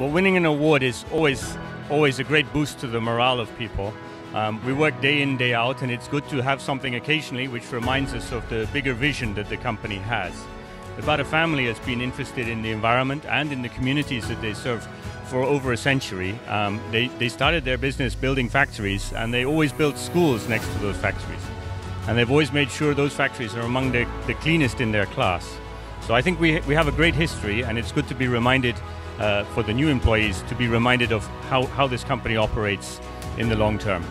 Well, winning an award is always always a great boost to the morale of people. Um, we work day in, day out, and it's good to have something occasionally which reminds us of the bigger vision that the company has. The Bata family has been interested in the environment and in the communities that they serve for over a century. Um, they, they started their business building factories, and they always built schools next to those factories. And they've always made sure those factories are among the, the cleanest in their class. So I think we, we have a great history, and it's good to be reminded uh, for the new employees to be reminded of how, how this company operates in the long term.